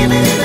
giving